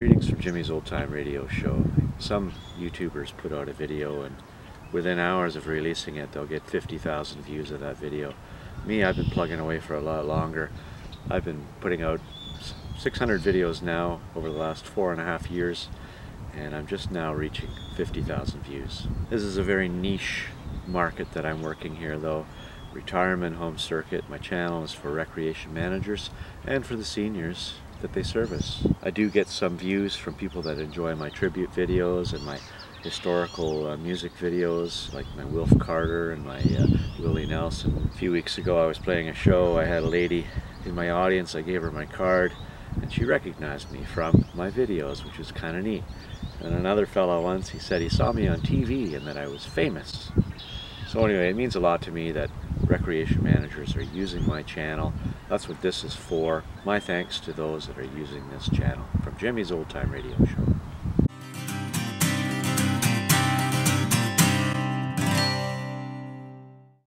Greetings from Jimmy's Old Time Radio Show. Some YouTubers put out a video and within hours of releasing it they'll get 50,000 views of that video. Me, I've been plugging away for a lot longer. I've been putting out 600 videos now over the last four and a half years and I'm just now reaching 50,000 views. This is a very niche market that I'm working here though. Retirement home circuit. My channel is for recreation managers and for the seniors that they service. I do get some views from people that enjoy my tribute videos and my historical uh, music videos like my Wilf Carter and my uh, Willie Nelson. A few weeks ago I was playing a show, I had a lady in my audience, I gave her my card and she recognized me from my videos which was kind of neat. And another fellow once, he said he saw me on TV and that I was famous. So anyway, it means a lot to me that recreation managers are using my channel. That's what this is for. My thanks to those that are using this channel from Jimmy's Old Time Radio Show.